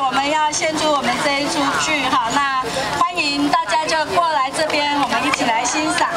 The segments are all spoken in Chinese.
我们要献出我们这一出剧哈，那欢迎大家就过来这边，我们一起来欣赏。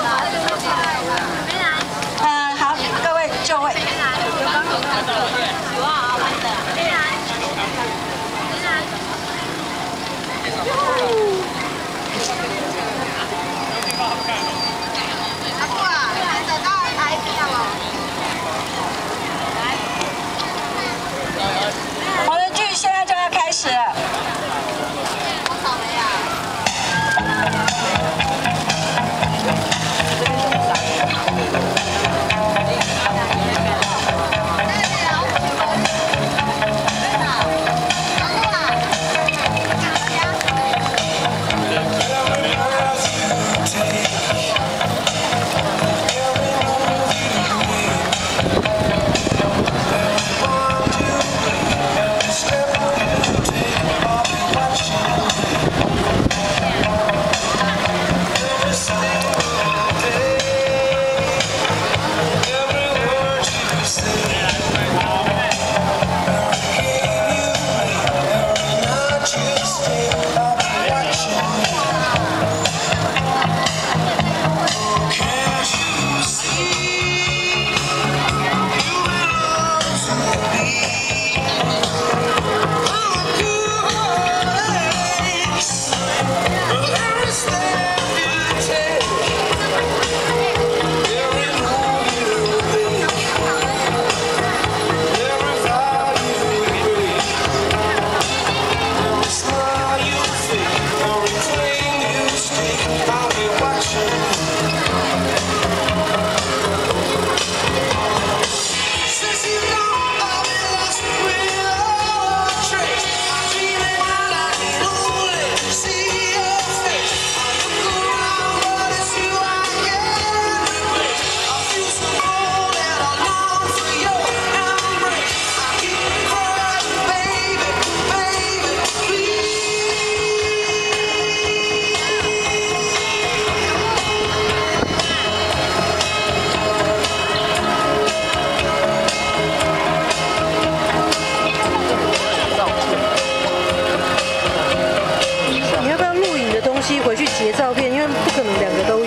截照片？因为不可能两个都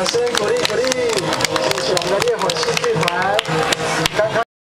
Así, Corí, Corí.